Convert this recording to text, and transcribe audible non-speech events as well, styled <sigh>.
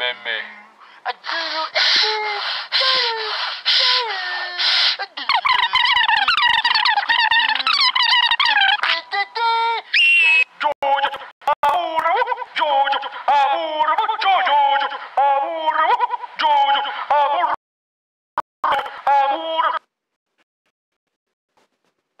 Meme. <laughs>